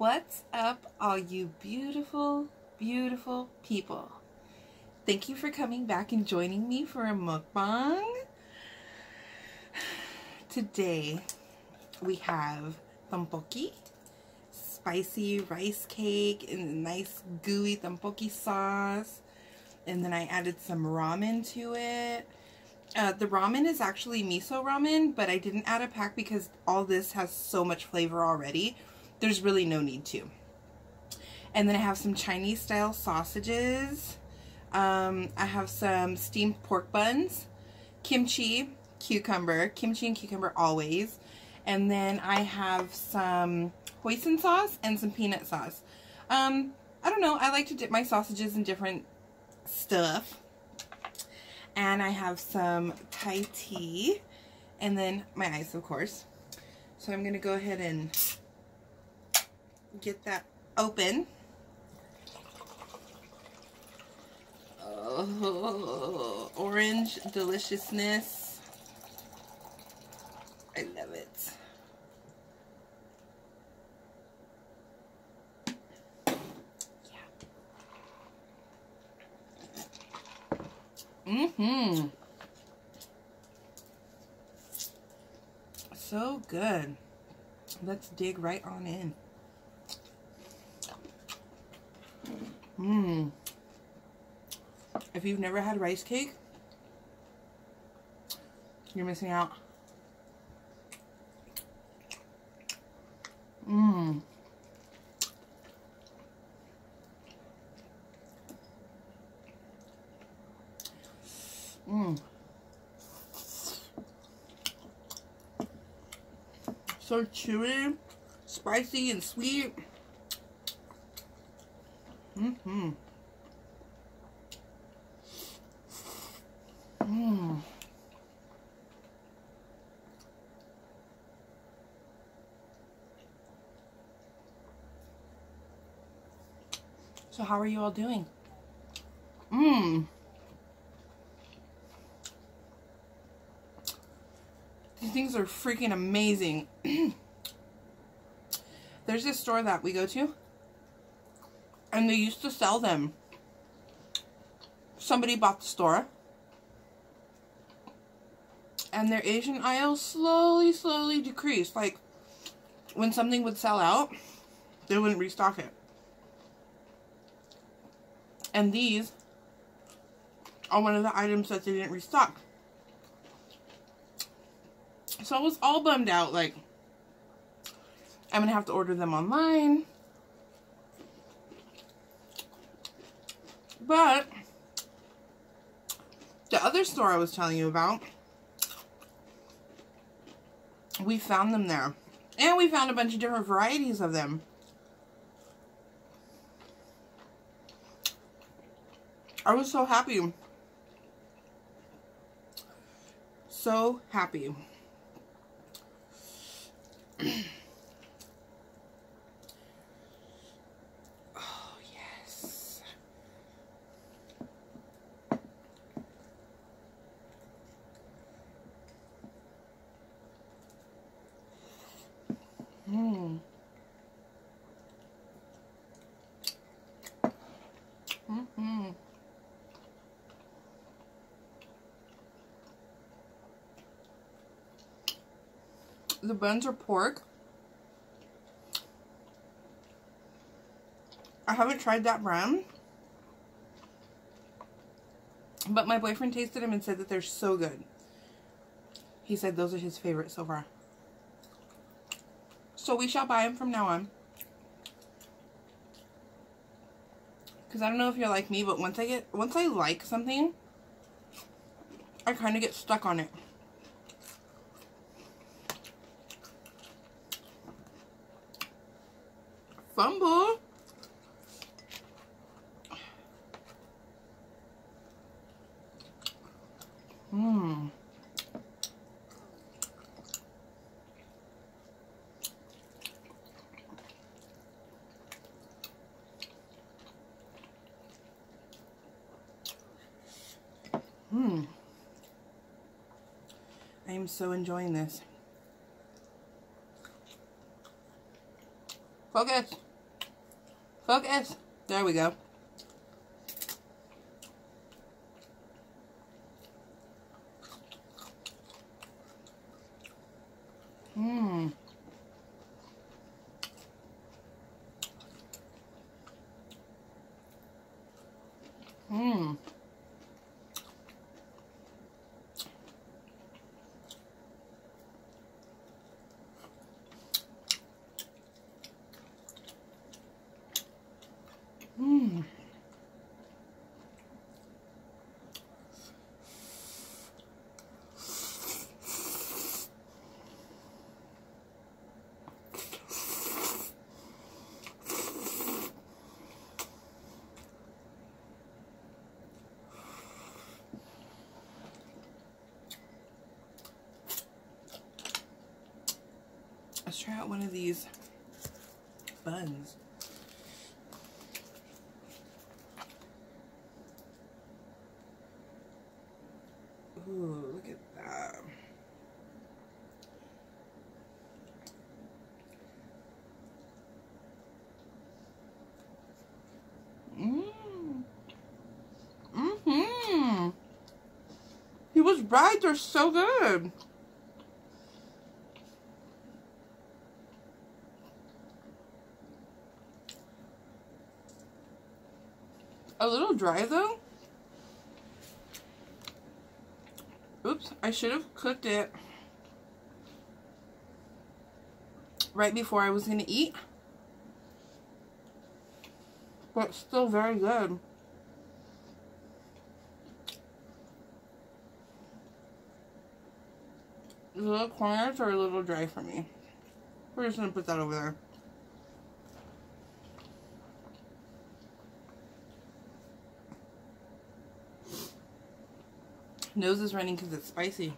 What's up, all you beautiful, beautiful people? Thank you for coming back and joining me for a mukbang. Today, we have tteokbokki, spicy rice cake, and nice gooey tteokbokki sauce. And then I added some ramen to it. Uh, the ramen is actually miso ramen, but I didn't add a pack because all this has so much flavor already. There's really no need to. And then I have some Chinese style sausages. Um, I have some steamed pork buns, kimchi, cucumber, kimchi and cucumber always. And then I have some hoisin sauce and some peanut sauce. Um, I don't know, I like to dip my sausages in different stuff. And I have some Thai tea. And then my ice, of course. So I'm going to go ahead and get that open. Oh, orange deliciousness. I love it. Mm-hmm. So good. Let's dig right on in. Mmm. If you've never had rice cake, you're missing out. Mmm. Mmm. So chewy, spicy, and sweet. Mm-hmm. How are you all doing? Mmm. These things are freaking amazing. There's this store that we go to. And they used to sell them. Somebody bought the store. And their Asian aisle slowly, slowly decreased. Like, when something would sell out, they wouldn't restock it. And these are one of the items that they didn't restock. So I was all bummed out, like, I'm going to have to order them online. But, the other store I was telling you about, we found them there. And we found a bunch of different varieties of them. I was so happy. So happy. The buns are pork. I haven't tried that brand. But my boyfriend tasted them and said that they're so good. He said those are his favorite so far. So we shall buy them from now on. Because I don't know if you're like me, but once I get, once I like something, I kind of get stuck on it. Fumble. Mmm. Hmm. I am so enjoying this. Focus. Focus. There we go. Mmm. Mmm. Try out one of these buns. Ooh, look at that. Mmm. Mm-hmm. He was right. They're so good. Dry though. Oops, I should have cooked it right before I was going to eat. But still very good. The little corners are a little dry for me. We're just going to put that over there. Nose is running because it's spicy.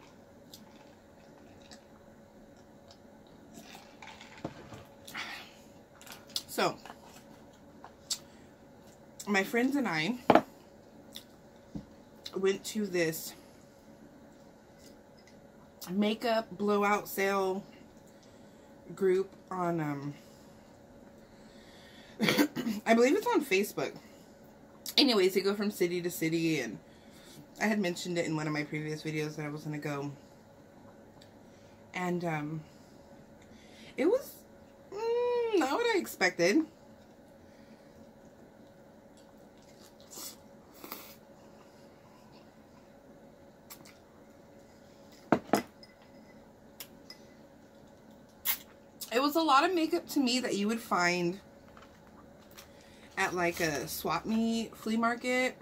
So, my friends and I went to this makeup blowout sale group on, um, I believe it's on Facebook. Anyways, they go from city to city and I had mentioned it in one of my previous videos that I was going to go. And, um, it was mm, not what I expected. It was a lot of makeup to me that you would find at like a swap meet flea market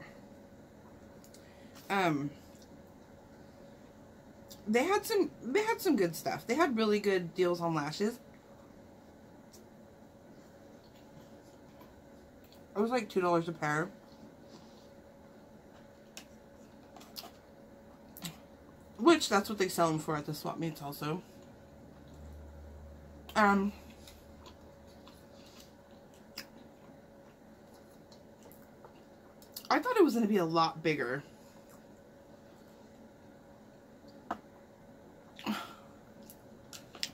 um they had some they had some good stuff. They had really good deals on lashes. It was like two dollars a pair. Which that's what they sell them for at the swap meets also. Um I thought it was going to be a lot bigger.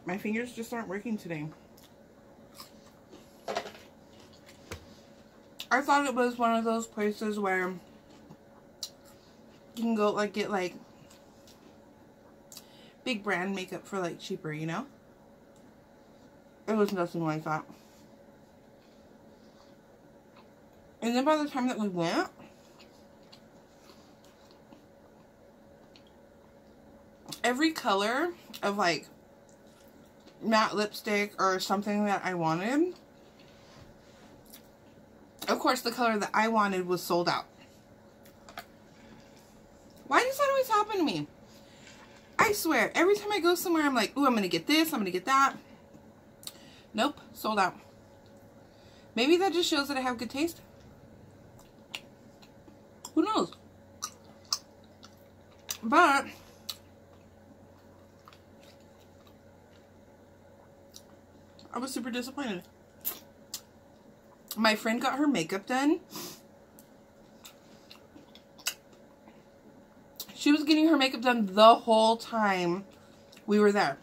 My fingers just aren't working today. I thought it was one of those places where you can go like get like big brand makeup for like cheaper, you know? It was nothing like that. And then by the time that we went, every color of like matte lipstick or something that I wanted. Of course, the color that I wanted was sold out. Why does that always happen to me? I swear, every time I go somewhere, I'm like, ooh, I'm going to get this, I'm going to get that. Nope, sold out. Maybe that just shows that I have good taste. Who knows? But I was super disappointed. My friend got her makeup done. She was getting her makeup done the whole time we were there.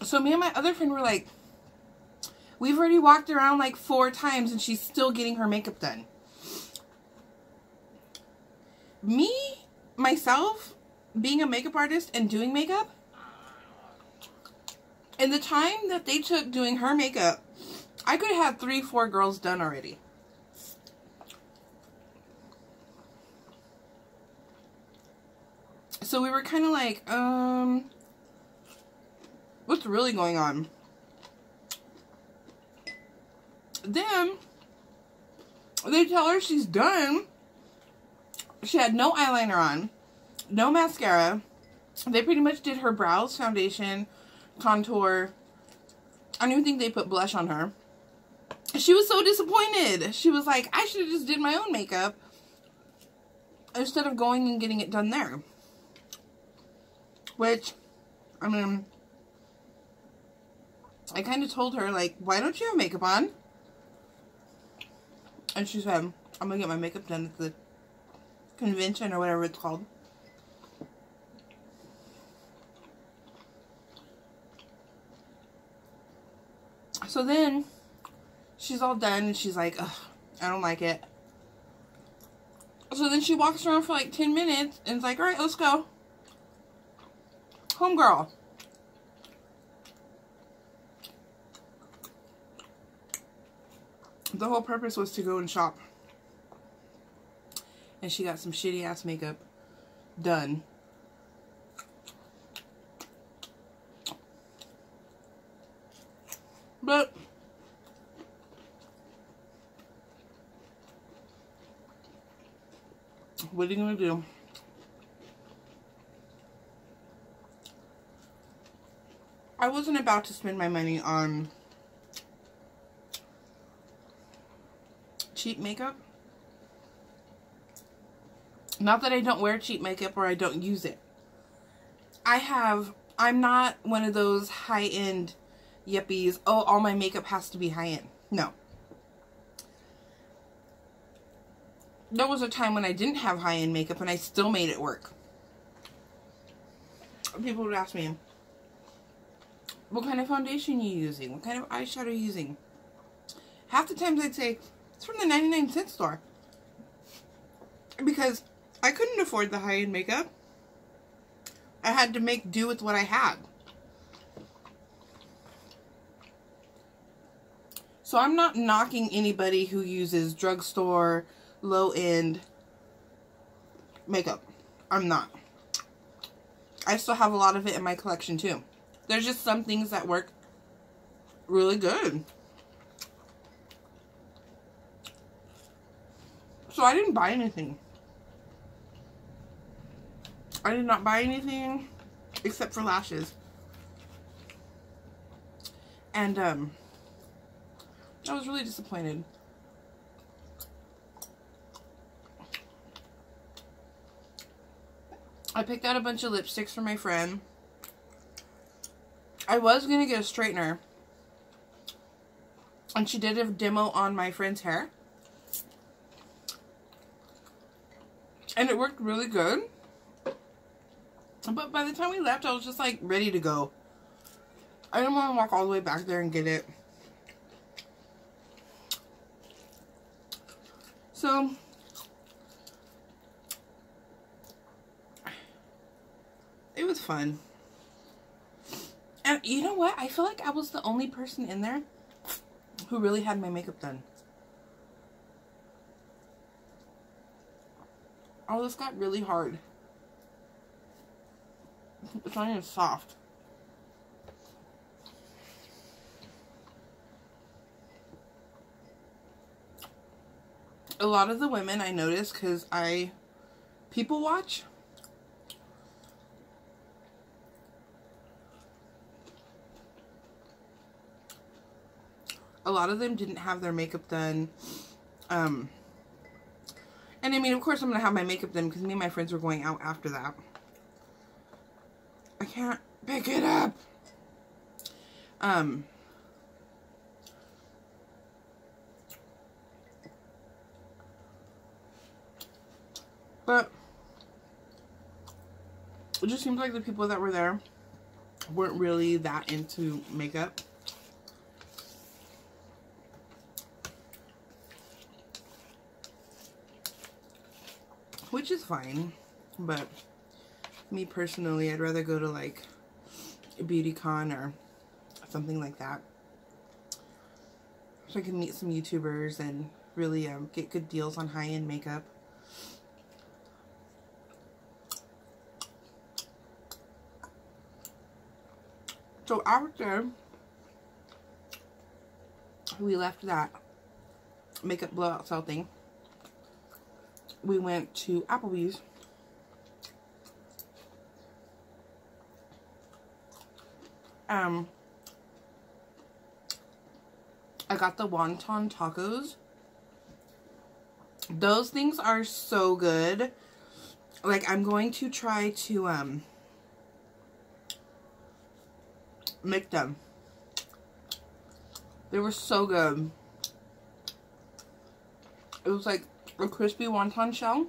So me and my other friend were like, We've already walked around like four times and she's still getting her makeup done. Me, myself, being a makeup artist and doing makeup, in the time that they took doing her makeup, I could have three, four girls done already. So we were kind of like, um, what's really going on? Then, they tell her she's done. She had no eyeliner on, no mascara. They pretty much did her brows, foundation, contour. I don't even think they put blush on her. She was so disappointed. She was like, I should have just did my own makeup instead of going and getting it done there. Which, I mean, I kind of told her, like, why don't you have makeup on? And she said, I'm going to get my makeup done at the convention or whatever it's called. So then, she's all done and she's like, I don't like it. So then she walks around for like 10 minutes and is like, alright, let's go. Homegirl. The whole purpose was to go and shop. And she got some shitty ass makeup done. But you gonna do? I wasn't about to spend my money on cheap makeup. Not that I don't wear cheap makeup or I don't use it. I have, I'm not one of those high-end yuppies, Oh, all my makeup has to be high-end. No. There was a time when I didn't have high-end makeup and I still made it work. People would ask me, what kind of foundation are you using? What kind of eyeshadow are you using? Half the times I'd say, it's from the 99 cent store. Because I couldn't afford the high-end makeup. I had to make do with what I had. So I'm not knocking anybody who uses drugstore, low-end makeup. I'm not. I still have a lot of it in my collection too. There's just some things that work really good. So I didn't buy anything. I did not buy anything except for lashes. And um I was really disappointed. I picked out a bunch of lipsticks for my friend. I was going to get a straightener. And she did a demo on my friend's hair. And it worked really good. But by the time we left, I was just like ready to go. I didn't want to walk all the way back there and get it. So, was fun. And you know what? I feel like I was the only person in there who really had my makeup done. Oh, this got really hard. It's not even soft. A lot of the women I noticed because I people watch a lot of them didn't have their makeup done. Um, and I mean, of course, I'm going to have my makeup done because me and my friends were going out after that. I can't pick it up. Um, but it just seems like the people that were there weren't really that into makeup. Which is fine. But me personally, I'd rather go to like a BeautyCon or something like that. So I can meet some YouTubers and really um, get good deals on high-end makeup. So after we left that makeup blowout sale thing, we went to Applebee's. Um, I got the wonton tacos. Those things are so good. Like, I'm going to try to, um, make them. They were so good. It was like a crispy wonton shell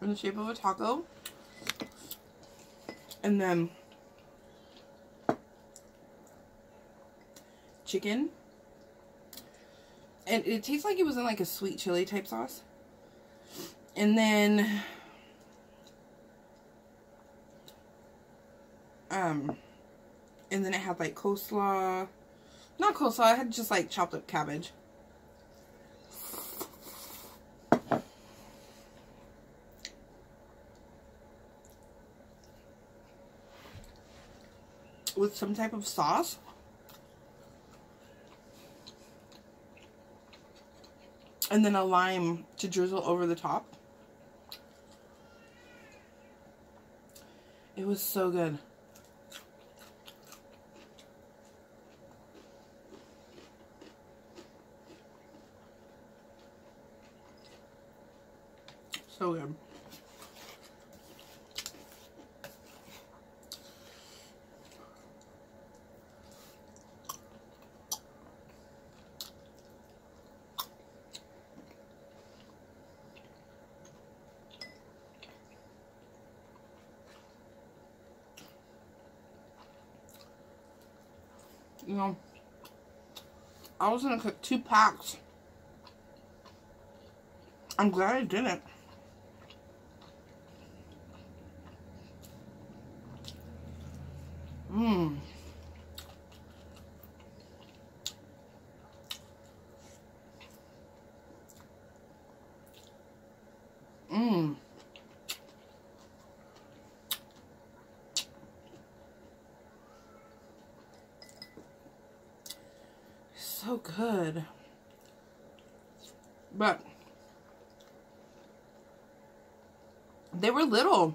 in the shape of a taco. And then chicken. And it tastes like it was in like a sweet chili type sauce. And then um and then it had like coleslaw. Not coleslaw, it had just like chopped up cabbage. With some type of sauce. And then a lime to drizzle over the top. It was so good. So good. You know, I was gonna cook two packs. I'm glad I didn't. Mmm. Mmm. So good. But they were little.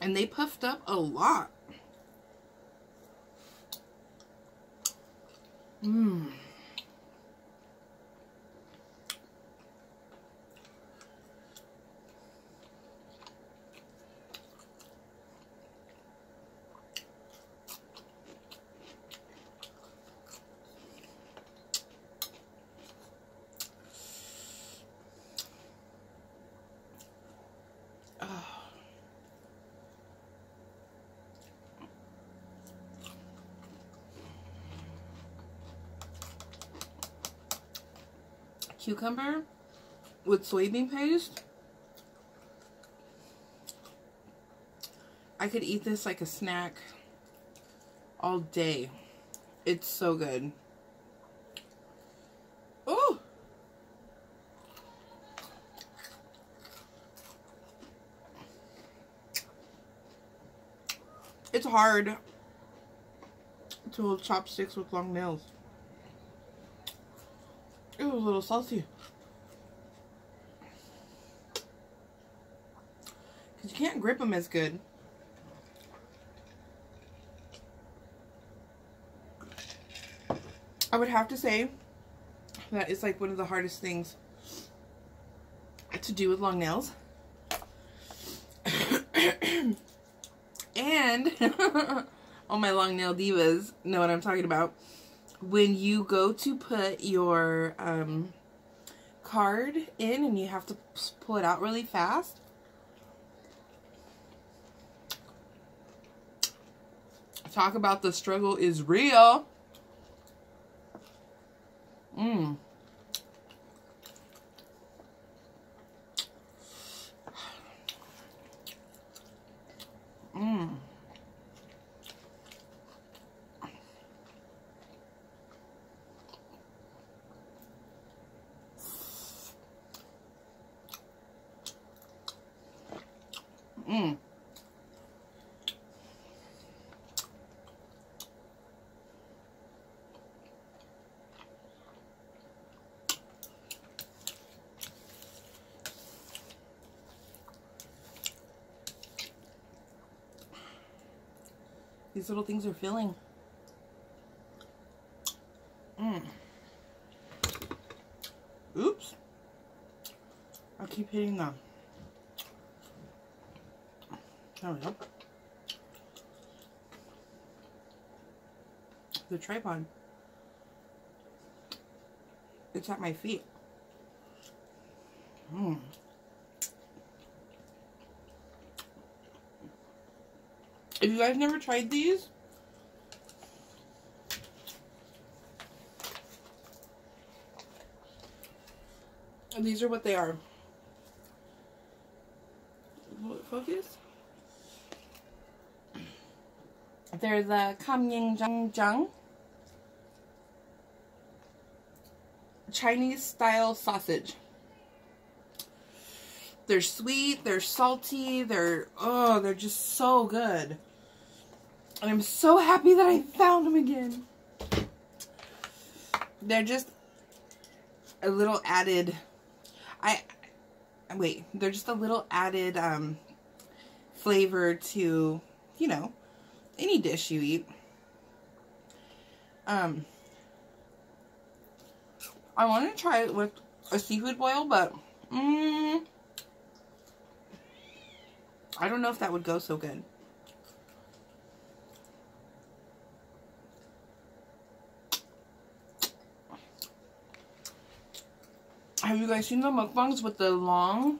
And they puffed up a lot. Mmm. Cucumber with soybean paste. I could eat this like a snack all day. It's so good. Oh! It's hard to hold chopsticks with long nails. A little salty. Because you can't grip them as good. I would have to say that it's like one of the hardest things to do with long nails. and all my long nail divas know what I'm talking about when you go to put your um, card in and you have to pull it out really fast, talk about the struggle is real. Mmm. Mmm. These little things are filling. Mmm. Oops. I keep hitting them. There we go. The tripod. It's at my feet. If you guys never tried these, these are what they are. Focus. They're the Kam Yen Jan Chinese style sausage. They're sweet, they're salty, they're, oh, they're just so good. And I'm so happy that I found them again. They're just a little added, I, wait, they're just a little added um, flavor to, you know, any dish you eat. Um, I want to try it with a seafood boil, but mm, I don't know if that would go so good. Have you guys seen the mukbangs with the long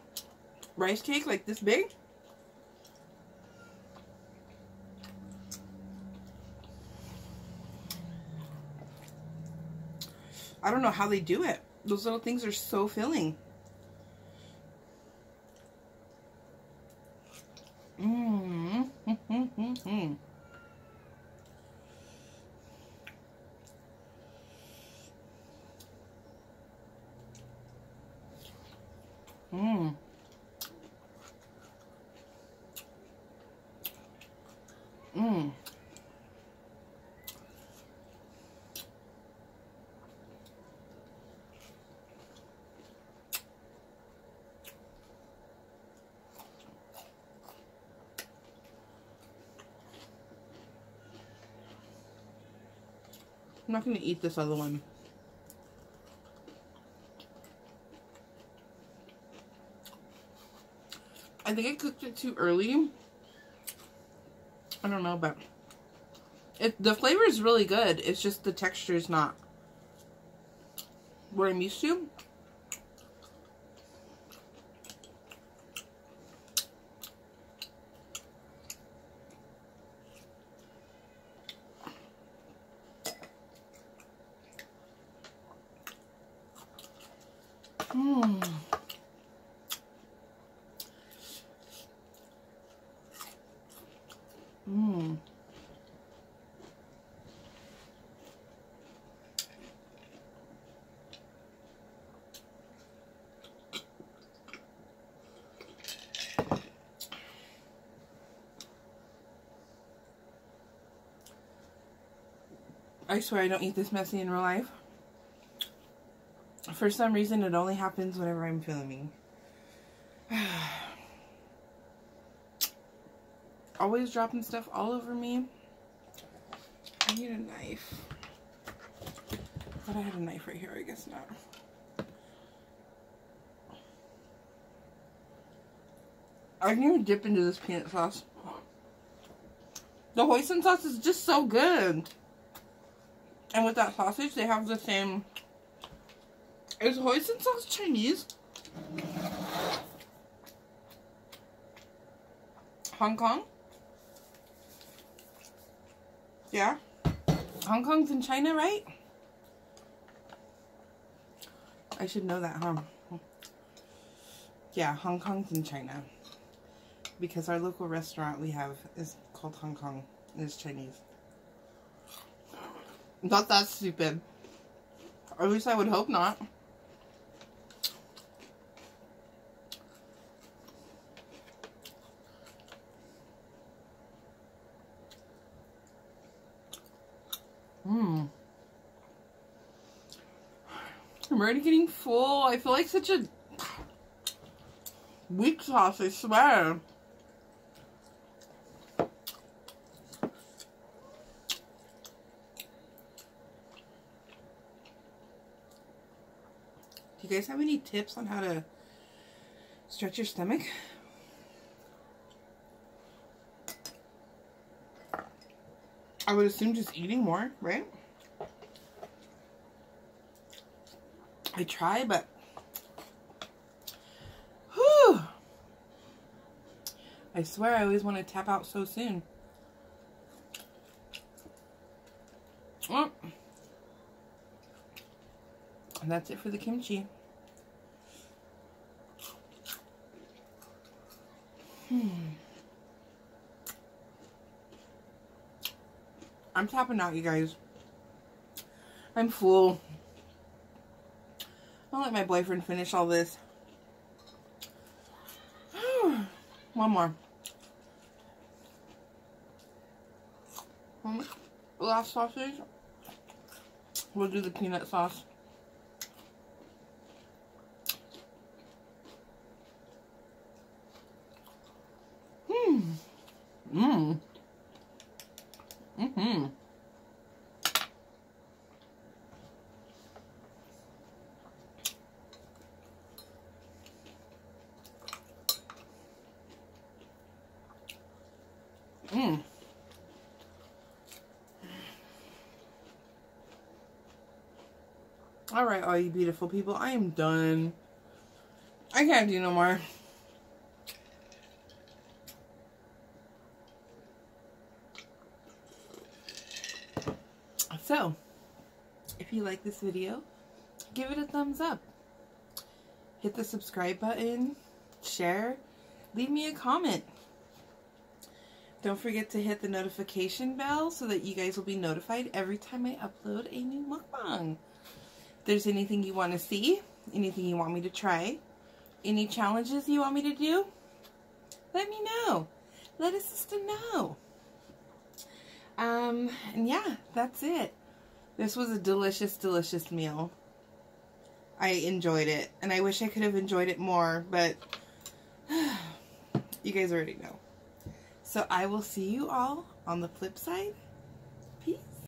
rice cake like this big? I don't know how they do it. Those little things are so filling. Mmm. Mmm. Mmm. Mmm. I'm not going to eat this other one. I think I cooked it too early. I don't know, but it the flavor is really good. It's just the texture is not what I'm used to. Mmm. I swear I don't eat this messy in real life. For some reason, it only happens whenever I'm filming. Always dropping stuff all over me. I need a knife. But I had a knife right here, I guess not. I can even dip into this peanut sauce. The hoisin sauce is just so good. And with that sausage, they have the same is hoisin sauce Chinese? Hong Kong? Yeah? Hong Kong's in China, right? I should know that, huh? Yeah, Hong Kong's in China. Because our local restaurant we have is called Hong Kong. It's Chinese. Not that stupid. At least I would hope not. Mmm. I'm already getting full. I feel like such a weak sauce, I swear. You guys have any tips on how to stretch your stomach? I would assume just eating more, right? I try, but whew, I swear I always want to tap out so soon. Well, and that's it for the kimchi. Hmm. I'm tapping out, you guys. I'm full. I'll let my boyfriend finish all this. One more. Last sausage. We'll do the peanut sauce. Mmm. Mmm. Mm-hmm. Mmm. All right, all you beautiful people, I am done. I can't do no more. So, if you like this video, give it a thumbs up. Hit the subscribe button, share, leave me a comment. Don't forget to hit the notification bell so that you guys will be notified every time I upload a new mukbang. There's anything you want to see, anything you want me to try, any challenges you want me to do, let me know. Let a sister know. Um, and yeah, that's it. This was a delicious, delicious meal. I enjoyed it, and I wish I could have enjoyed it more, but you guys already know. So I will see you all on the flip side